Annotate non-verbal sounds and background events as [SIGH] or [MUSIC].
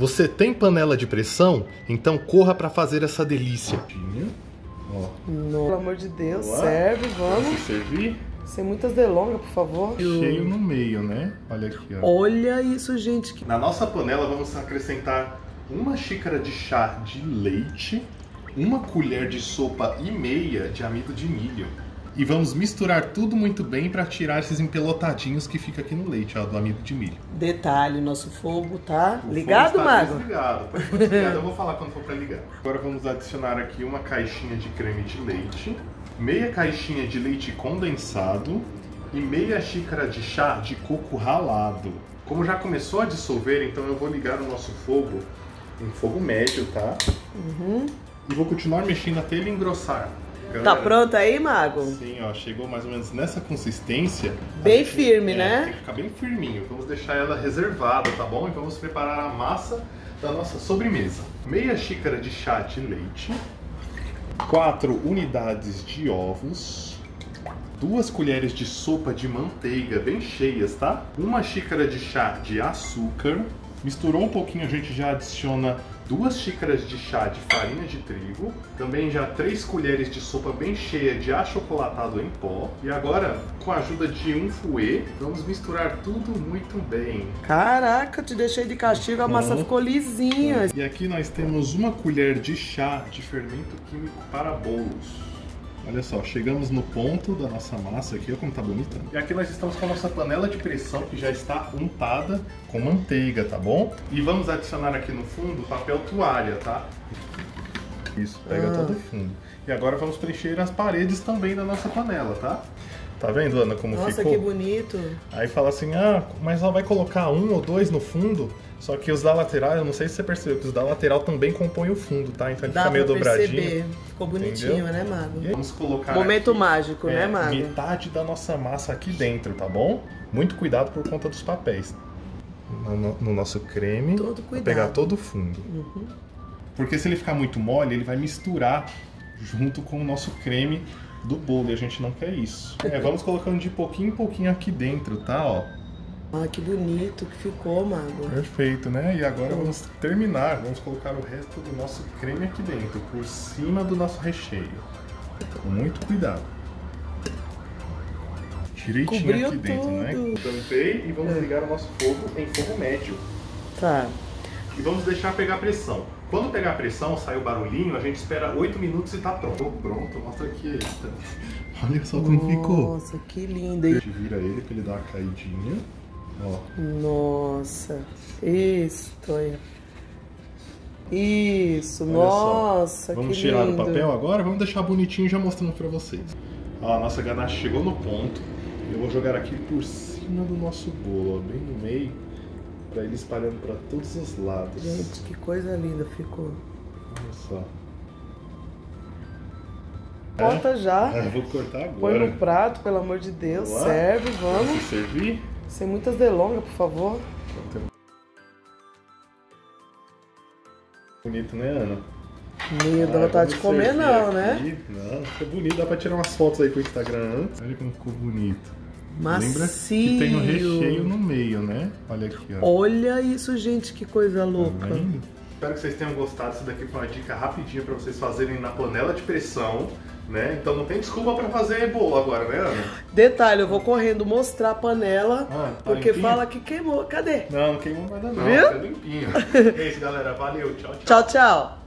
Você tem panela de pressão? Então corra para fazer essa delícia. Ó. Pelo amor de Deus, Olá. serve, vamos. Vamos servir Sem muitas delongas, por favor. cheio no meio, né? Olha aqui, ó. Olha isso, gente. Na nossa panela vamos acrescentar uma xícara de chá de leite, uma colher de sopa e meia de amido de milho. E vamos misturar tudo muito bem para tirar esses empelotadinhos que fica aqui no leite, ó, do amido de milho. Detalhe, nosso fogo tá O ligado, fogo está Mago? Desligado. Pode ficar desligado, eu vou falar quando for para ligar. Agora vamos adicionar aqui uma caixinha de creme de leite, meia caixinha de leite condensado e meia xícara de chá de coco ralado. Como já começou a dissolver, então eu vou ligar o nosso fogo em fogo médio, tá? Uhum. E vou continuar mexendo até ele engrossar. Tá pronto aí, Mago? Sim, ó, chegou mais ou menos nessa consistência. Bem firme, é, né? Tem que ficar bem firminho. Vamos deixar ela reservada, tá bom? E vamos preparar a massa da nossa sobremesa. Meia xícara de chá de leite, quatro unidades de ovos, duas colheres de sopa de manteiga bem cheias, tá? Uma xícara de chá de açúcar. Misturou um pouquinho, a gente já adiciona duas xícaras de chá de farinha de trigo, também já três colheres de sopa bem cheia de achocolatado em pó. E agora, com a ajuda de um fouet, vamos misturar tudo muito bem. Caraca, te deixei de castigo, a massa ficou lisinha. E aqui nós temos uma colher de chá de fermento químico para bolos. Olha só, chegamos no ponto da nossa massa aqui, olha como tá bonita. E aqui nós estamos com a nossa panela de pressão que já está untada com manteiga, tá bom? E vamos adicionar aqui no fundo papel toalha, tá? Isso, pega Ah. todo o fundo. E agora vamos preencher as paredes também da nossa panela, tá? Tá vendo, Ana, como Nossa, ficou? que bonito. Aí fala assim, ah, mas ela vai colocar um ou dois no fundo, só que os da lateral, eu não sei se você percebeu, que os da lateral também compõem o fundo, tá? Então ele Dá fica meio dobradinho. perceber. Ficou bonitinho, Entendeu? né, Mago? E aí, vamos colocar Momento aqui, mágico, né, é, Mago? metade da nossa massa aqui dentro, tá bom? Muito cuidado por conta dos papéis. No, no- no nosso creme, Todo cuidado. pegar todo o fundo. Uhum. Porque se ele ficar muito mole, ele vai misturar junto com o nosso creme do bolo e a gente não quer isso. É, vamos colocando de pouquinho em pouquinho aqui dentro, tá? Ó. Ah, que bonito que ficou, Mago. Perfeito, né? E agora vamos terminar. Vamos colocar o resto do nosso creme aqui dentro, por cima do nosso recheio. Com muito cuidado. Direitinho Cobriu aqui dentro, né? tudo. Tampei e vamos ligar o nosso fogo em fogo médio. Tá. E vamos deixar pegar pressão. Quando pegar pressão, sai o barulhinho, a gente espera 8 minutos e tá pronto. Tô pronto, mostra aqui. [LAUGHS] Olha só como ficou. Nossa, que lindo. A hein? gente vira ele pra ele dar uma caidinha. Ó. Nossa. Isso, olha. Isso, Olha nossa, só. Vamos que tirar lindo. o papel agora, vamos deixar bonitinho já mostrando pra vocês. Ó, a nossa ganache chegou no ponto. Eu vou jogar aqui por cima do nosso bolo, ó, bem no meio, pra ele espalhando pra todos os lados. Gente, que coisa linda ficou. Olha só. Volta já. É, vou cortar Põe agora. no prato, pelo amor de Deus. Vamos lá? Serve, vamos. Vamos servir. Sem muitas delongas, por favor. Bonito, né, Ana? Meu, dá Ah, vontade de comer não, aqui. né? Não, ficou bonito. Dá pra tirar umas fotos aí pro Instagram antes. Olha como ficou bonito. Macio. Lembra que tem um recheio no meio, né? Olha aqui, ó. Olha isso, gente, que coisa louca. Tá? Espero que vocês tenham gostado. Essa daqui foi uma dica rapidinha para vocês fazerem na panela de pressão, né? Então não tem desculpa para fazer bolo agora, né, Ana? Detalhe, eu vou correndo mostrar a panela, Ah, tá porque limpinho? fala que queimou. Cadê? Não, não queimou nada não. Viu? Tá limpinho. [LAUGHS] é isso, galera. Valeu. Tchau, tchau. Tchau, tchau.